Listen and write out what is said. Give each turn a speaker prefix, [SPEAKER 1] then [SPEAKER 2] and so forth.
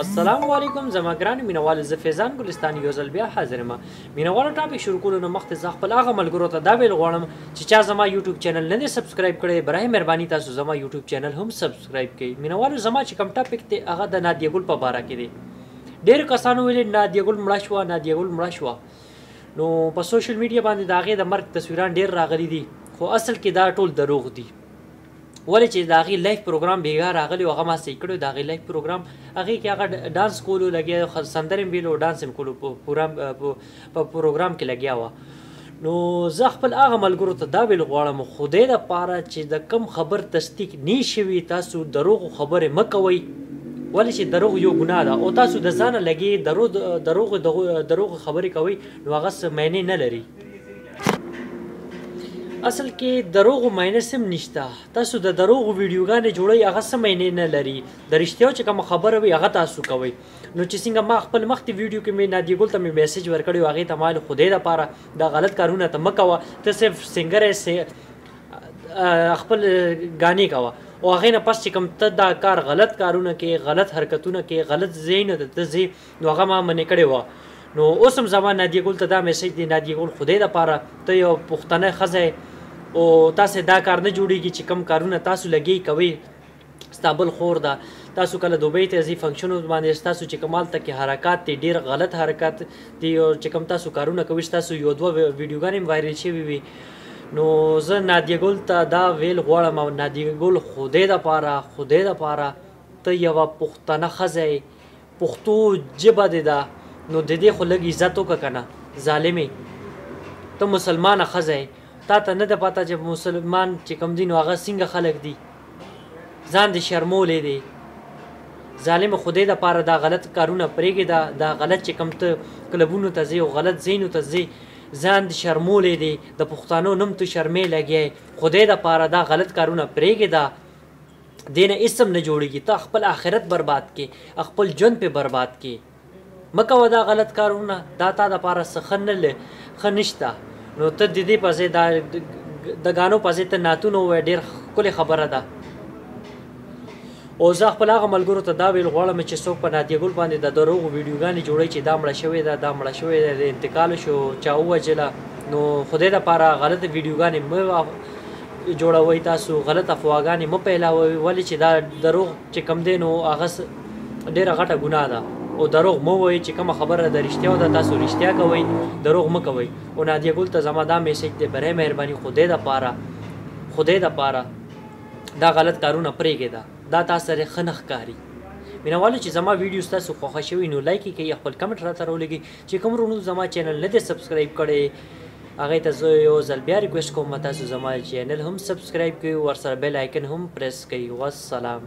[SPEAKER 1] السلام علیکم زما ګران مینوال زه فیضان ګلستان یو ځل بیا حاضر یم مینوال ټاپک شروع کولو نه مخکې زه خپل هغه ملګرو ته دا ویل غواړم چې چا زما یوټیوب چینل نه دی سبسکرایب کړی برای مهرباني تاسو زما یوټیوب چینل هم سبسکرایب کړئ مینوالو زما چې کوم ټاپک دی هغه د نادیه ګل په باره کې دی ډېر کسانو ویلي نادیه ګل مړه شوه نادیه ګل مړه شوه نو په سوشل میډیا باندې د هغې د مرګ تصویران ډېر راغلي دي خو اصل کې دا ټول دروغ دي ولې چې دا غي لایف پروګرام بیګا راغلی او هغه ما سې کړو دا غي لایف پروګرام هغه کې هغه ډانس کولو لګیا سندرې ویلو ډانس هم کولو په پورا په پروګرام کې لګیا و نو زه خپل هغه ملګرو ته دا ویل غواړم خدای د پاره چې د کم خبر تصدیق نه شوي تاسو دروغ خبرې مکوي ولې چې دروغ یو ګناه ده او تاسو د ځانه لګي دروغ دروغ دروغ خبرې کوي نو هغه څه معنی نه لري اصل کې دروغو ماینس هم نشته تاسو د دروغو ویډیوګانې جوړوي هغه څه معنی نه لري د رښتیا چې کوم خبره وي هغه تاسو کوي نو چې څنګه ما خپل مخکې ویډیو کې مې نادیه ګل ته مې میسج ورکړی هغه ته مال خدای د پاره دا غلط کارونه ته مکوه ته صرف سنگر سه خپل غانې کوه او هغه نه پس چې کوم ته دا کار غلط کارونه کې غلط حرکتونه کې غلط زین د تزي نو هغه ما منې کړې و نو اوس هم زما نادیه ګل ته دا میسج دی نادیه ګل خدای د پاره ته یو پښتنه خزه او تاسو دا کار نه جوړیږي چې کم کارونه تاسو لګي کوي ستابل خور ده تاسو کله دوبۍ ته ځي فنکشنو باندې تاسو چې کمال ته کې حرکت دي ډیر غلط حرکت دي او چې کم تاسو کارونه کوي تاسو یو دوه ویډیوګانې وایرل شوي وي نو زه نادیه ګل ته دا ویل غواړم او نادیه ګل خدای د پاره خدای د پاره ته یو پښتنه خزه پښتو ژبه دې ده نو ددې خو لږ عزت وکړه کنه ظالمې ته مسلمانه ښځه یې تاته نه ده پته چې مسلمان چې کوم دي نو هغه څنګه خلک دي ځان دې شرمولې دې ظالم خدای د پاره دا غلط کارونه پرېږي دا دا غلط چې کم ته کلبونو ته ځې او غلط زینو ته ځې ځان د شرمولې دی د پښتانو نوم ته شرمې لګیا خدای د پاره دا غلط کارونه پرېږي دا دینه اسم نه جوړیږي ته خپل آخرت برباد کې خپل ژوند په برباد کې مکوه دا غلط کارونه دا تا د پاره سخن نه لې خنشتا نو ته د دې په ځای دا د غانو په ځای ته ناتونو وې ډېر کله خبره ده او زه خپل هغه ملګرو ته دا ویل غواړم چې څوک په نادیه ګل باندې د دروغ ویډیوګانې جوړي چې دا مړه شوې ده دا مړه شوې ده انتقال شو چا وجله نو خدای د پاره غلط ویډیوګانې مې جوړوئ تاسو غلط افواګانې مه پیلاوئ ولې چې دا دروغ چې کم دی نو هغه ډیره غټه ګناه ده او دروغ مو وایي چې کومه خبره د رښتیا ده تاسو رښتیا کوئ دروغ مه کوئ او نادیه ګل ته زما دا میسج دی برای مهرباني خدای د پاره خدای د پاره دا غلط کارونه پرېږده دا تاسو سره ښه نه ښکاري مینوالو چې زما ویډیو ستاسو خوښه شوی نو لایک یې کړئ خپل کمنټ راته راولېږئ چې کوم رونو زما چینل نه دی سبسکرایب کړی هغه ته زه يو ځل بيا ريکويسټ کوم تاسو زما چينل هم سبسکرايب کړئ ورسره بيل ايکن هم پريس کړئ والسلام.